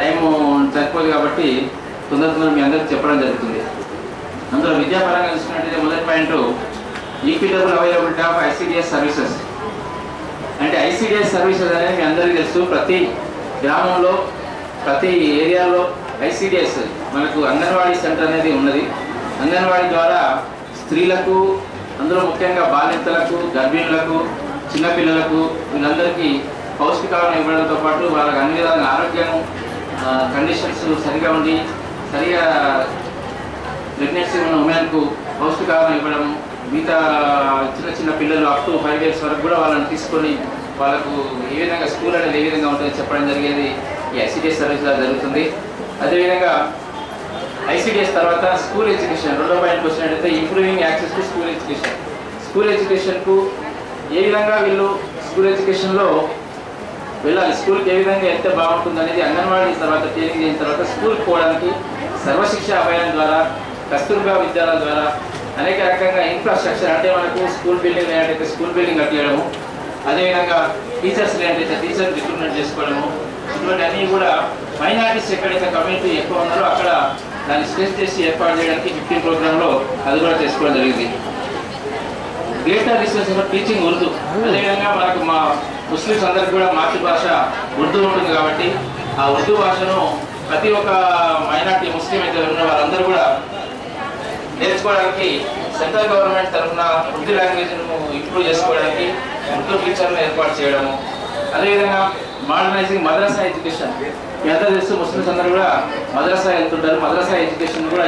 Time సరిపోదు కాబట్టి తొందర తొందర మీ అందరికి చెప్పడం జరుగుతుంది. అందులో విద్యాపరంగా చూసినట్టయితే మొదటి point equitable availability of ICDS services. అంటే ఐసీడిఎస్ సర్వీసెస్ అనేది మీ అందరికీ తెలుసు. ప్రతి గ్రామంలో ప్రతి ఏరియాలో ఐసీడిఎస్ మనకు అంగన్వాడీ సెంటర్ అనేది ఉన్నది. అంగన్వాడీ ద్వారా స్త్రీలకు అందులో ముఖ్యంగా బాలింతలకు గర్భిణులకు చిన్నపిల్లలకు వీళ్ళందరికీ పౌష్టికాలను ఇవ్వడంతో పాటు వాళ్ళకి అన్ని విధాలుగా ఆరోగ్యం కండిషన్స్ సరిగా ఉండి సరిగా ప్రెగ్నెన్సీ ఉన్న ఉమెన్కు పౌష్టికాహారం ఇవ్వడం మిగతా చిన్న చిన్న పిల్లలు అప్ టు ఫైవ్ ఇయర్స్ వరకు కూడా వాళ్ళని తీసుకొని వాళ్ళకు ఏ విధంగా స్కూల్ అనేది ఏ విధంగా ఉంటుందో చెప్పడం జరిగేది ఈ ఐసీడీఎస్ సర్వీస్ ద్వారా జరుగుతుంది. అదేవిధంగా ఐసీడీఎస్ తర్వాత స్కూల్ ఎడ్యుకేషన్ రెండో పాయింట్కి వచ్చినట్టయితే improving access to school education school ఎడ్యుకేషన్కు ఏ విధంగా వీళ్ళు స్కూల్ ఎడ్యుకేషన్లో వెళ్ళాలి. స్కూల్కి ఏ విధంగా వెళ్తే బాగుంటుంది అనేది అంగన్వాడీ తర్వాత ట్రైనింగ్ చేసిన తర్వాత స్కూల్కి పోవడానికి సర్వశిక్ష అభయాన్ ద్వారా కస్తూర్బా విద్యాలయాల ద్వారా అనేక రకంగా ఇన్ఫ్రాస్ట్రక్చర్ అంటే మనకు స్కూల్ బిల్డింగ్ లేనట్టయితే స్కూల్ బిల్డింగ్ కట్టేయడము అదేవిధంగా టీచర్స్ లేనట్టయితే టీచర్స్ రిక్రూట్మెంట్ చేసుకోవడము ఇటువంటి అన్నీ కూడా మైనారిటీస్ ఎక్కడైతే కమ్యూనిటీ ఎక్కువ ఉన్నారో అక్కడ దాన్ని స్ట్రెస్ చేసి ఏర్పాటు చేయడానికి ఫిఫ్టీన్ ప్రోగ్రాంలో అది కూడా చేసుకోవడం జరిగింది. Greater resource for teaching Urdu. అదేవిధంగా మనకు మా ముస్లిమ్స్ అందరికి కూడా మాతృభాష ఉర్దూ ఉంటుంది కాబట్టి ఆ ఉర్దూ భాషను ప్రతి ఒక్క మైనార్టీ ముస్లిం అయితే ఉన్న వారందరూ కూడా నేర్చుకోవడానికి సెంట్రల్ గవర్నమెంట్ తరఫున ఉర్దూ లాంగ్వేజ్ను ఇంప్రూవ్ చేసుకోవడానికి ఉర్దూ టీచర్ను ఏర్పాటు చేయడము. అదేవిధంగా మోడర్నైజింగ్ మద్రసా ఎడ్యుకేషన్. ఎంత తెలుస్తూ తెలుసు ముస్లిమ్స్ అందరూ కూడా మద్రసా వెళ్తుంటారు. మద్రసా ఎడ్యుకేషన్ కూడా